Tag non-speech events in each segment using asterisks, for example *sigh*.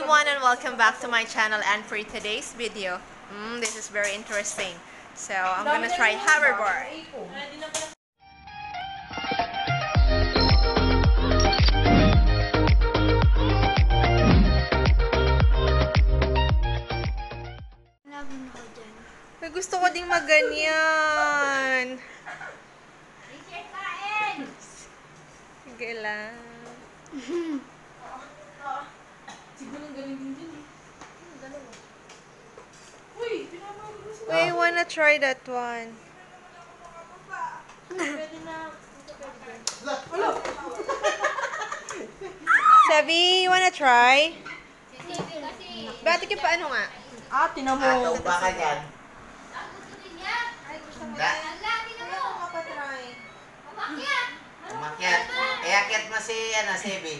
everyone and welcome back to my channel and for today's video, mm, this is very interesting. So, I'm gonna try hoverboard. Gusto ko ding maganyan. Sige lang. I wanna try that one. Sabi, you wanna try? Bati ka pa ano nga? Ah, tinan mo. Ataw ba ka dyan? Da, umakyat. Eh, akyat mo si, ano, si Ebi.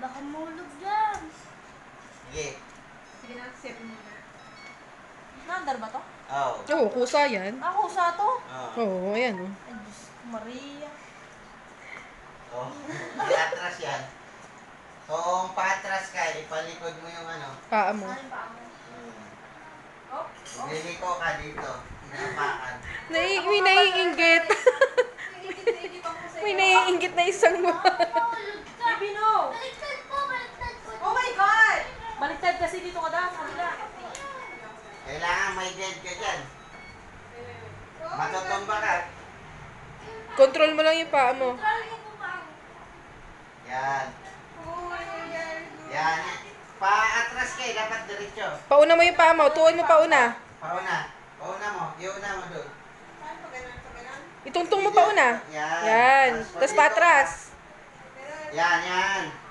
Baka mulog dyan. Sige. Nandar ba to? Oh. Oo, kusa yan. Ako sa to. Oh. Oo, ayan oh. Ay, Diyos ko, Maria. Oh. Di *laughs* atras yan. Kung paatras ka, ipalikod mo yung ano. Paa mo. Liliko ka dito. Inapakan. *laughs* Nai may naiinggit. *laughs* may naiinggit na isang mo. Baby, no. Baliktad po, baliktad po. Oh my God! Baliktad kasi dito ka daw. Kailangan may dead ka dyan. Matutumba ka. Control mo lang yung paa mo. Yan. Yan. Paatras ka eh. Dapat diretso. Pauna mo yung paa mo. Tuon mo pauna. Pauna. Pauna mo. Iuna mo doon. Itungtong mo pauna. Yan. Yan. Tapos patras. Yan, yan.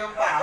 Yung paa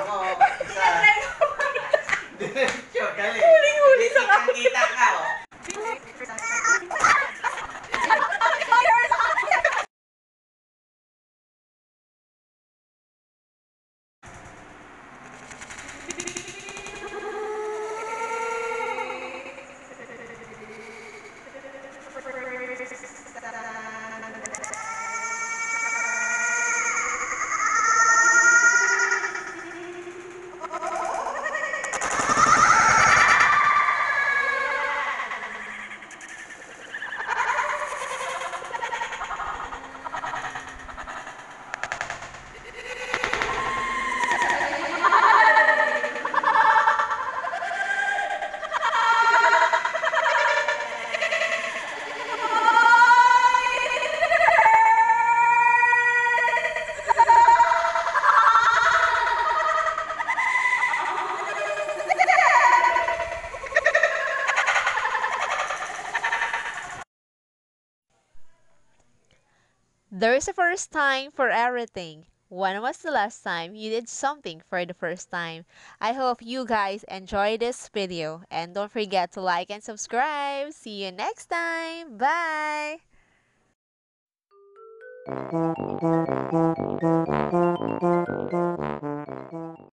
There's a first time for everything. When was the last time you did something for the first time? I hope you guys enjoy this video and don't forget to like and subscribe. See you next time. Bye! *laughs*